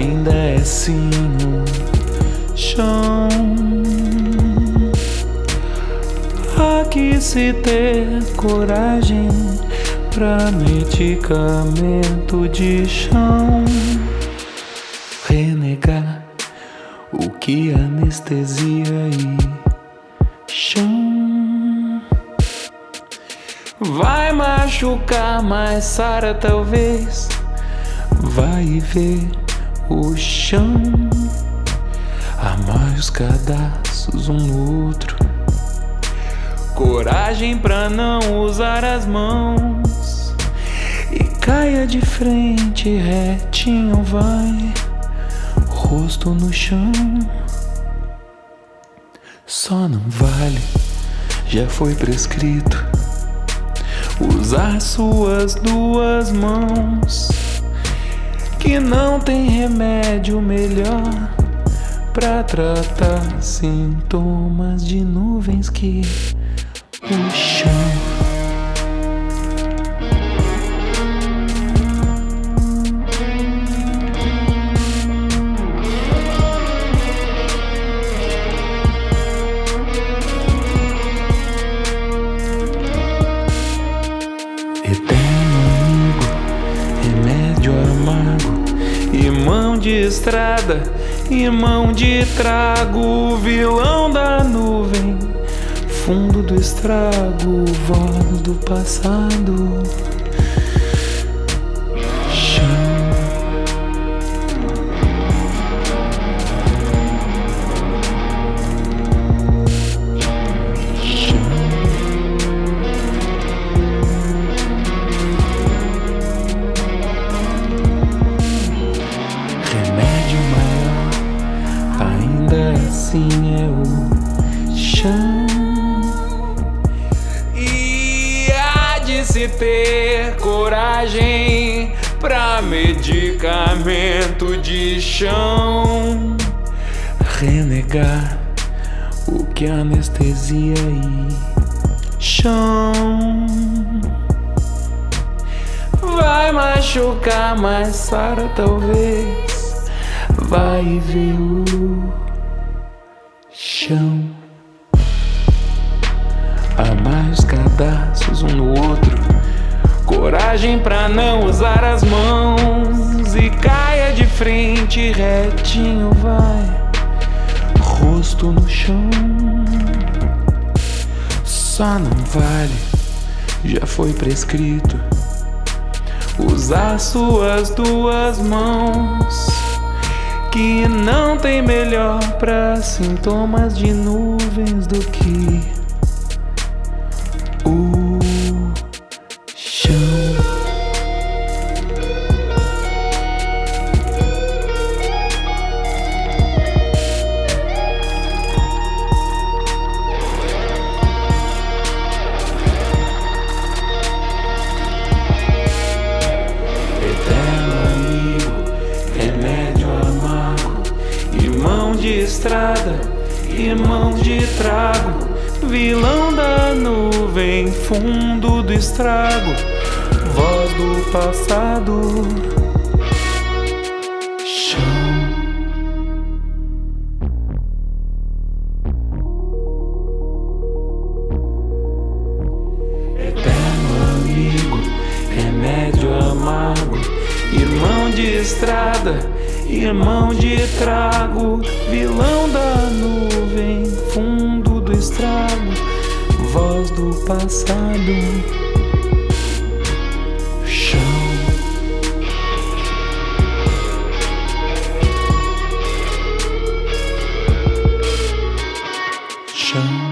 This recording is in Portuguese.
ainda é sim chão. Há que se ter coragem pra medicamento de chão. Renegar o que anestesia e chão. Vai machucar, mas Sara talvez vai ver o chão. Amarre os cadastros um no outro. Coragem pra não usar as mãos. E caia de frente retinho, vai. Rosto no chão. Só não vale, já foi prescrito. Usar suas duas mãos que não tem remédio melhor para tratar sintomas de nuvens que o chão. De estrada e mão de trago, vilão da nuvem, fundo do estrago, voz do passado. Ter coragem pra medicamento de chão. Renegar o que anestesia e chão. Vai machucar, mas Sara talvez vai ver o chão. Amarre os cadastros um no outro. Coragem pra não usar as mãos. E caia de frente retinho, vai. Rosto no chão. Só não vale, já foi prescrito. Usar suas duas mãos que não tem melhor para sintomas de nuvens do que de estrada, irmão de trago, vilão da nuvem, fundo do estrago, voz do passado. Chão. Eterno amigo, remédio amargo, irmão de estrada Irmão de trago, vilão da nuvem, fundo do estrago, voz do passado. Chão.